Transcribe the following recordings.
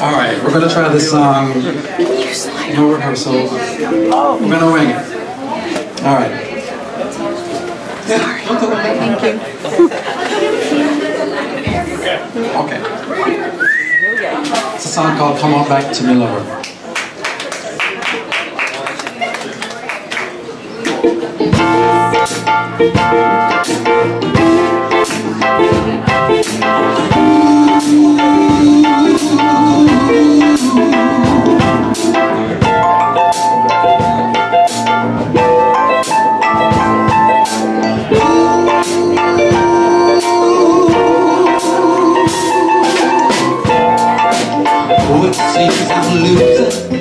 All right, we're gonna try this song. No rehearsal. We're gonna wing it. All right. Thank you. Okay. It's a song called "Come On Back to Me, Lover." Oh, it seems I'm losing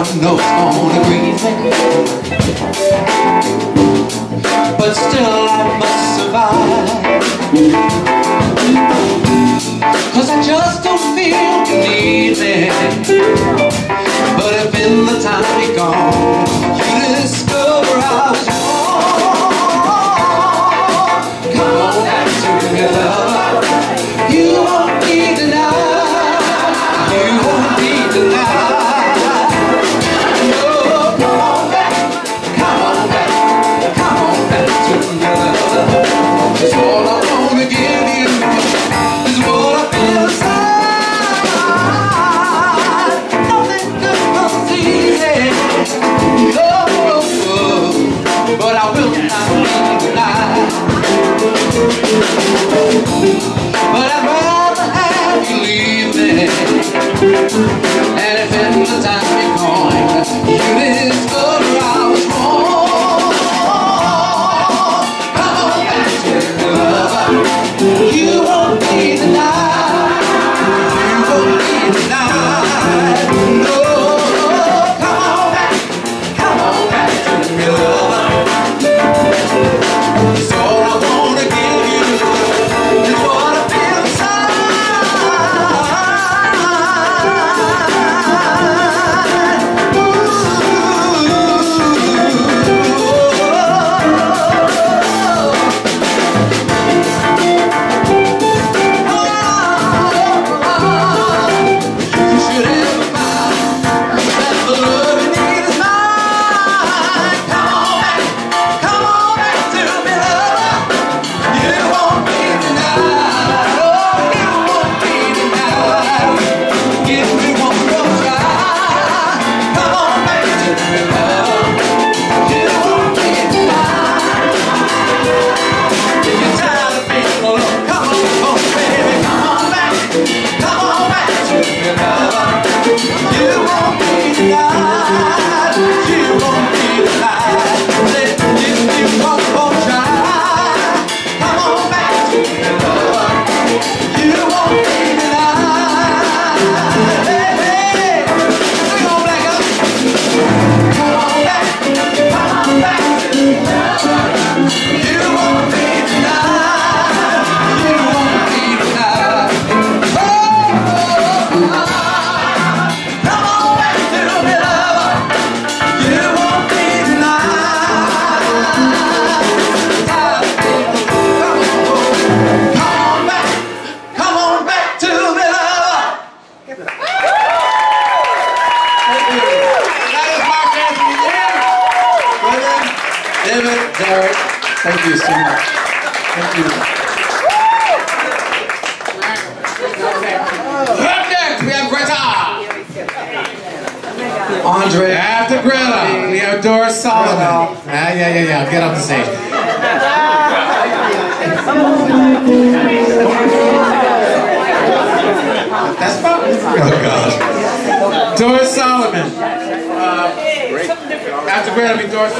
Know it's gonna me But still I must survive. Cause I just don't feel you But I'd rather have you leave me. And if in the time That is Mark Anthony William, David, Derek. Thank you so much. Thank you. Up next, we have Greta. Andre. After Greta, we have Doris Solomon. Ah, yeah, yeah, yeah. Get up the stage. Doris Solomon. Uh, after Greta, we Doris